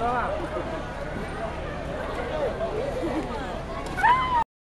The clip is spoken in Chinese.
Đó?